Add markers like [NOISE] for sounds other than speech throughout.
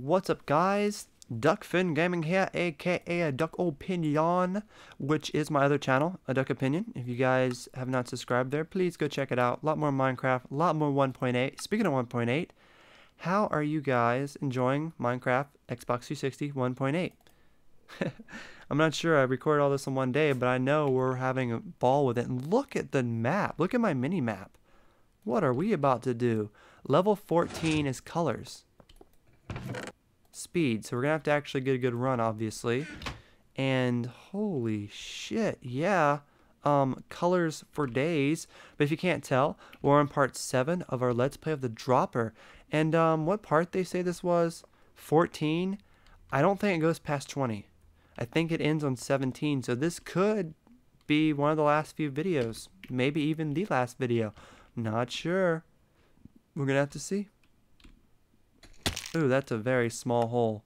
What's up, guys? Duckfin Gaming here, aka Duck Opinion, which is my other channel, a Duck Opinion. If you guys have not subscribed there, please go check it out. A lot more Minecraft, a lot more 1.8. Speaking of 1.8, how are you guys enjoying Minecraft Xbox 360 1.8? [LAUGHS] I'm not sure I recorded all this in one day, but I know we're having a ball with it. And look at the map. Look at my mini map. What are we about to do? Level 14 is colors speed. So we're going to have to actually get a good run, obviously. And holy shit, yeah. Um, colors for days. But if you can't tell, we're on part 7 of our Let's Play of the Dropper. And um, what part they say this was? 14? I don't think it goes past 20. I think it ends on 17. So this could be one of the last few videos. Maybe even the last video. Not sure. We're going to have to see. Ooh, that's a very small hole.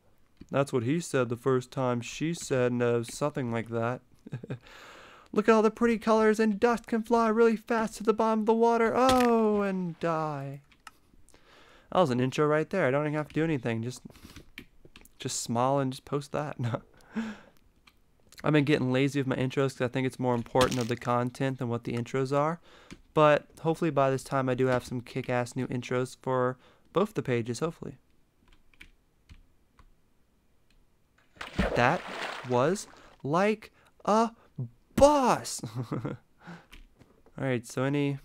That's what he said the first time she said no, something like that. [LAUGHS] Look at all the pretty colors and dust can fly really fast to the bottom of the water. Oh, and die. That was an intro right there. I don't even have to do anything. Just, just smile and just post that. [LAUGHS] I've been getting lazy with my intros because I think it's more important of the content than what the intros are. But hopefully by this time I do have some kick-ass new intros for both the pages, hopefully. That was like a boss. [LAUGHS] Alright, so any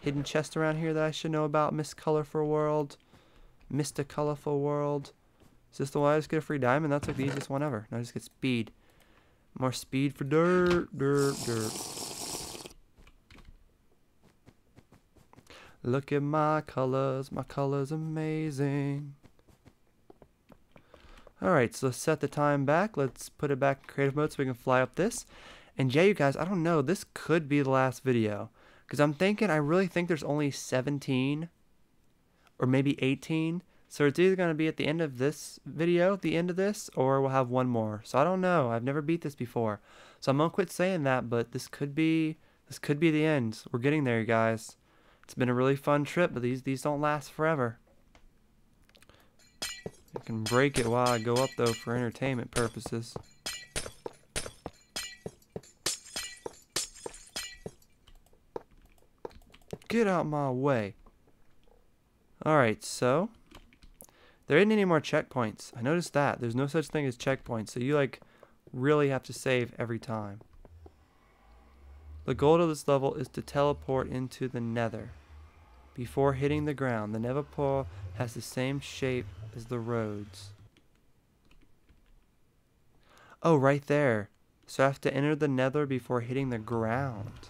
hidden chest around here that I should know about? Miss Colorful World. Mr. Colorful World. Is this the one I just get a free diamond? That's like the easiest one ever. Now I just get speed. More speed for dirt, dirt, dirt. Look at my colors. My colors amazing. Alright, so let's set the time back. Let's put it back in creative mode so we can fly up this. And yeah, you guys, I don't know. This could be the last video. Because I'm thinking, I really think there's only 17 or maybe 18. So it's either going to be at the end of this video, the end of this, or we'll have one more. So I don't know. I've never beat this before. So I'm going to quit saying that, but this could be this could be the end. We're getting there, you guys. It's been a really fun trip, but these these don't last forever. I can break it while I go up though for entertainment purposes. Get out my way. Alright, so there isn't any more checkpoints. I noticed that. There's no such thing as checkpoints, so you like really have to save every time. The goal of this level is to teleport into the nether. Before hitting the ground, the nether portal has the same shape as the roads. Oh, right there. So I have to enter the nether before hitting the ground.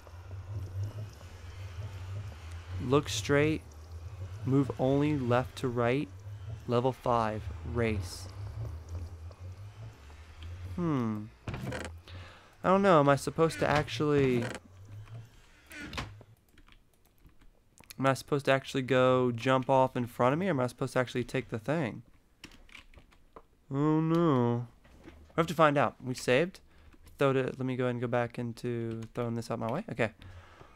Look straight. Move only left to right. Level 5. Race. Hmm. I don't know. Am I supposed to actually... Am I supposed to actually go jump off in front of me, or am I supposed to actually take the thing? Oh no. We have to find out. We saved. Throw it. Let me go ahead and go back into throwing this out my way. Okay.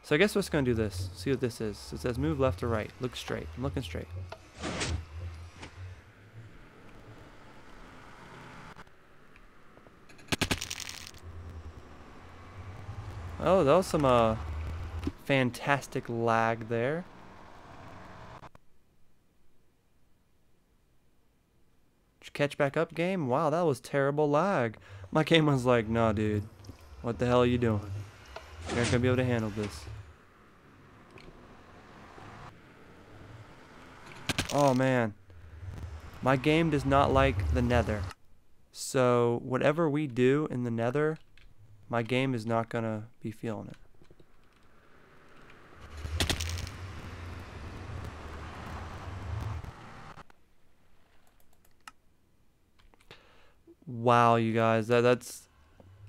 So I guess we're just going to do this. See what this is. It says move left or right. Look straight. I'm looking straight. Oh, that was some uh, fantastic lag there. Catch back up game? Wow, that was terrible lag. My game was like, nah, dude. What the hell are you doing? You're not going to be able to handle this. Oh, man. My game does not like the nether. So, whatever we do in the nether, my game is not going to be feeling it. Wow, you guys, that that's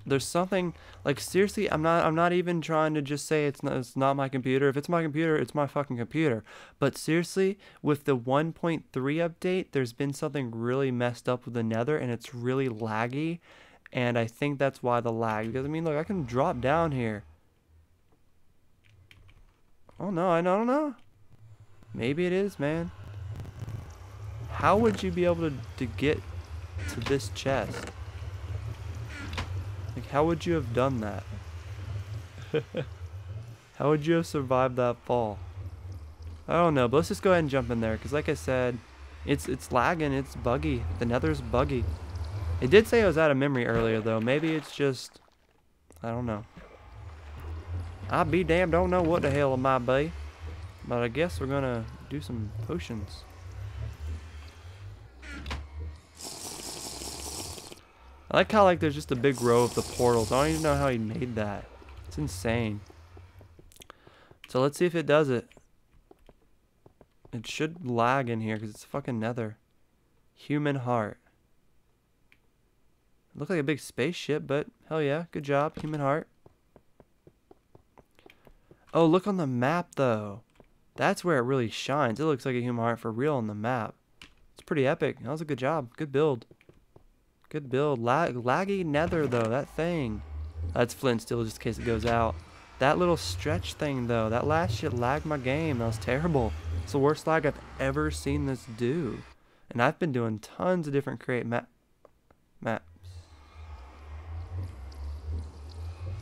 there's something like seriously i'm not i'm not even trying to just say it's not it's not my computer. If it's my computer it's my fucking computer. But seriously with the 1.3 update there's been something really messed up with the nether and it's really laggy and i think that's why the lag because i mean look i can drop down here. Oh no i don't know. Maybe it is man. How would you be able to, to get to this chest? Like, how would you have done that? [LAUGHS] how would you have survived that fall? I don't know, but let's just go ahead and jump in there, because like I said, it's it's lagging, it's buggy. The nether's buggy. It did say it was out of memory earlier, though. Maybe it's just... I don't know. I be damned don't know what the hell it might be. But I guess we're gonna do some potions. I like how like there's just a big row of the portals. I don't even know how he made that. It's insane. So let's see if it does it. It should lag in here because it's fucking nether. Human heart. Look like a big spaceship, but hell yeah, good job, human heart. Oh, look on the map though. That's where it really shines. It looks like a human heart for real on the map. It's pretty epic. That was a good job. Good build. Good build. Lag laggy nether though, that thing. That's flint steel just in case it goes out. That little stretch thing though, that last shit lagged my game. That was terrible. It's the worst lag I've ever seen this do. And I've been doing tons of different create map maps.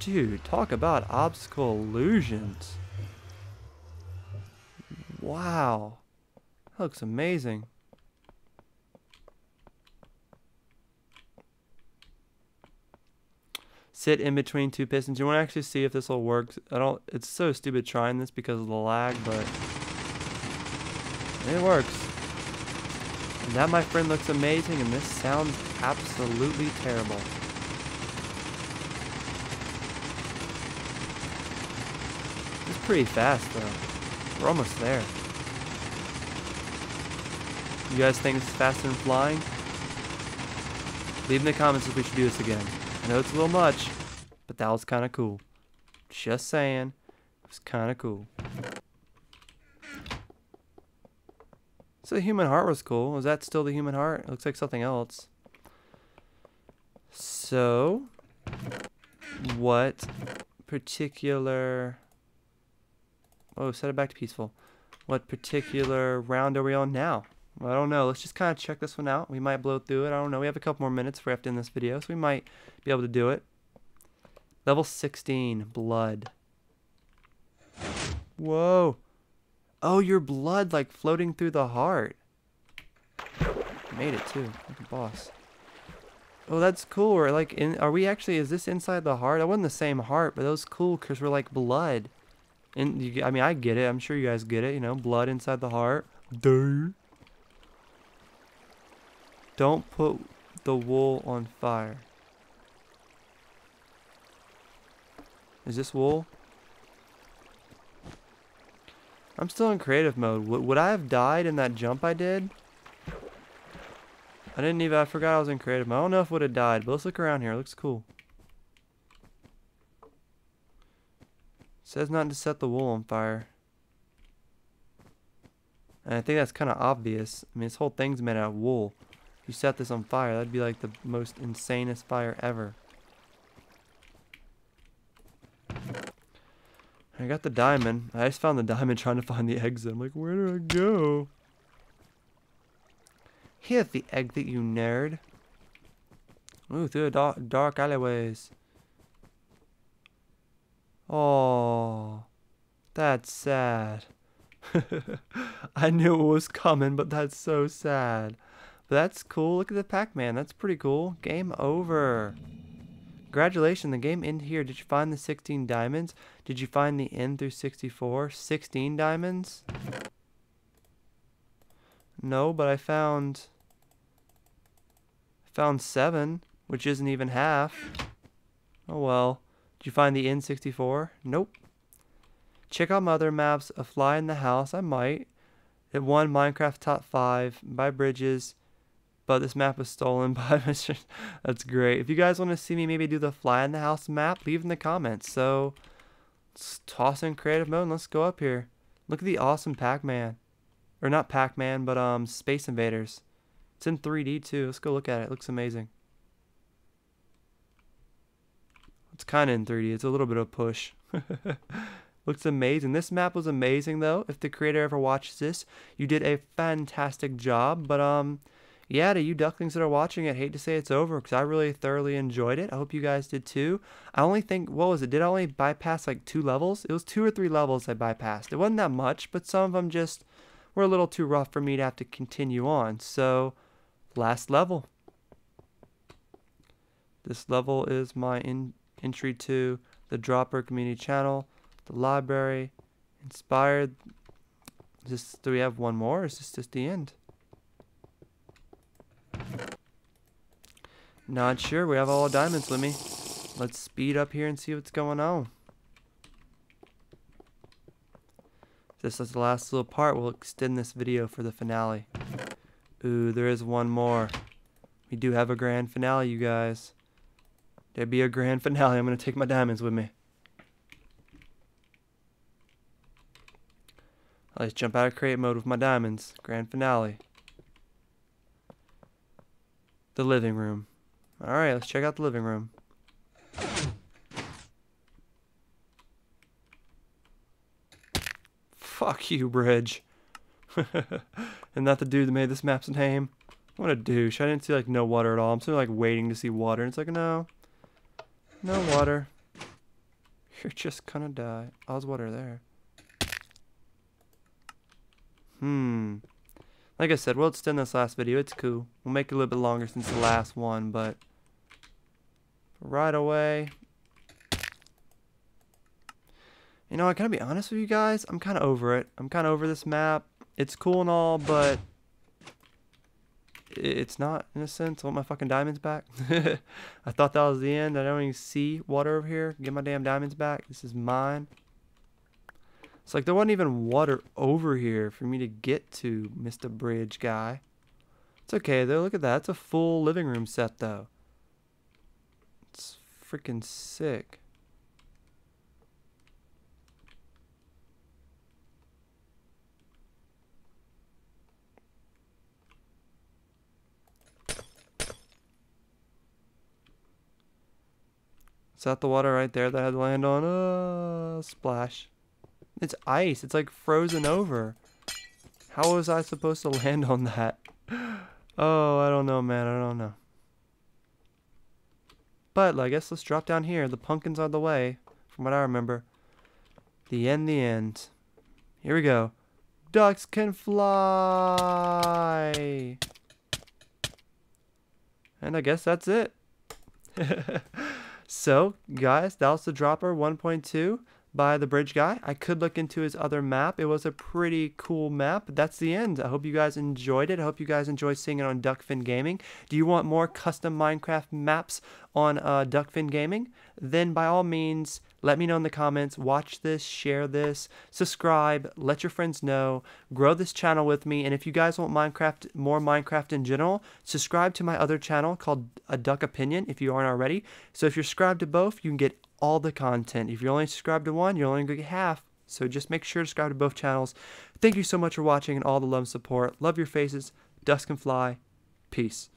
Dude, talk about obstacle illusions. Wow. That looks amazing. Sit in between two pistons. You want to actually see if this will work. I don't, it's so stupid trying this because of the lag, but it works. And that, my friend, looks amazing, and this sounds absolutely terrible. It's pretty fast, though. We're almost there. You guys think it's faster than flying? Leave in the comments if we should do this again. I know it's a little much, but that was kind of cool. Just saying. It was kind of cool. So the human heart was cool. Was that still the human heart? It looks like something else. So, what particular... Oh, set it back to peaceful. What particular round are we on now? I don't know. Let's just kind of check this one out. We might blow through it. I don't know. We have a couple more minutes after in this video, so we might be able to do it. Level 16, blood. Whoa. Oh, your blood like floating through the heart. Made it too. Like a boss. Oh, that's cool. We're like, in, are we actually? Is this inside the heart? I wasn't the same heart, but that was cool because we're like blood. And you, I mean, I get it. I'm sure you guys get it. You know, blood inside the heart. Duh. Don't put the wool on fire. Is this wool? I'm still in creative mode. Would, would I have died in that jump I did? I didn't even, I forgot I was in creative mode. I don't know if would have died, but let's look around here. It looks cool. It says not to set the wool on fire. And I think that's kind of obvious. I mean, this whole thing's made out of wool. You set this on fire, that'd be like the most insanest fire ever. I got the diamond. I just found the diamond [LAUGHS] trying to find the exit. I'm like, where do I go? Here's the exit, you nerd. Ooh, through the dark, dark alleyways. Oh, that's sad. [LAUGHS] I knew it was coming, but that's so sad. That's cool. Look at the Pac-Man. That's pretty cool. Game over. Congratulations, the game ended here. Did you find the 16 diamonds? Did you find the end through 64? 16 diamonds? No, but I found... found 7, which isn't even half. Oh well. Did you find the N64? Nope. Check out my other maps. A Fly in the House. I might. It won Minecraft Top 5. by Bridges but this map was stolen [LAUGHS] by Mr. That's great. If you guys want to see me maybe do the fly in the house map, leave in the comments. So let's toss in creative mode and let's go up here. Look at the awesome Pac-Man. Or not Pac-Man, but um Space Invaders. It's in 3D too. Let's go look at it. It looks amazing. It's kind of in 3D. It's a little bit of push. [LAUGHS] Looks amazing. This map was amazing though. If the creator ever watches this, you did a fantastic job. But um, yeah, to you ducklings that are watching it, hate to say it's over because I really thoroughly enjoyed it. I hope you guys did too. I only think, what was it? Did I only bypass like two levels? It was two or three levels I bypassed. It wasn't that much, but some of them just were a little too rough for me to have to continue on. So, last level. This level is my in entry to the Dropper community channel, the library, inspired. Just do we have one more? Or is this just the end? Not sure. We have all diamonds with me. Let's speed up here and see what's going on. This is the last little part. We'll extend this video for the finale. Ooh, there is one more. We do have a grand finale, you guys. There'd be a grand [LAUGHS] finale. I'm going to take my diamonds with me. Let's jump out of create mode with my diamonds. Grand finale. The living room. Alright, let's check out the living room. Fuck you, Bridge. [LAUGHS] and not the dude that made this map's name. What a douche. I didn't see like no water at all. I'm still like waiting to see water. And it's like, no. No water. You're just gonna die. Oh, there's water there. Hmm. Like I said, we'll extend this last video. It's cool. We'll make it a little bit longer since the last one, but right away. You know, I gotta be honest with you guys. I'm kind of over it. I'm kind of over this map. It's cool and all, but it's not in a sense. I want my fucking diamonds back. [LAUGHS] I thought that was the end. I don't even see water over here. Get my damn diamonds back. This is mine. It's like there wasn't even water over here for me to get to, Mr. Bridge guy. It's okay though. Look at that. It's a full living room set though. Freaking sick. Is that the water right there that I had to land on? Uh, splash. It's ice. It's like frozen over. How was I supposed to [LAUGHS] land on that? [GASPS] Oh, I don't know, man. I don't know. But I guess let's drop down here. The pumpkins are the way, from what I remember. The end, the end. Here we go. Ducks can fly. And I guess that's it. [LAUGHS] so, guys, that was the dropper 1.2 by the bridge guy. I could look into his other map. It was a pretty cool map. That's the end. I hope you guys enjoyed it. I hope you guys enjoy seeing it on Duckfin Gaming. Do you want more custom Minecraft maps on uh, Duckfin Gaming? Then by all means, let me know in the comments. Watch this, share this, subscribe, let your friends know, grow this channel with me. And if you guys want Minecraft, more Minecraft in general, subscribe to my other channel called A Duck Opinion if you aren't already. So if you're subscribed to both, you can get all the content. If you're only subscribed to one, you're only going to get half. So just make sure to subscribe to both channels. Thank you so much for watching and all the love and support. Love your faces. Ducks can fly. Peace.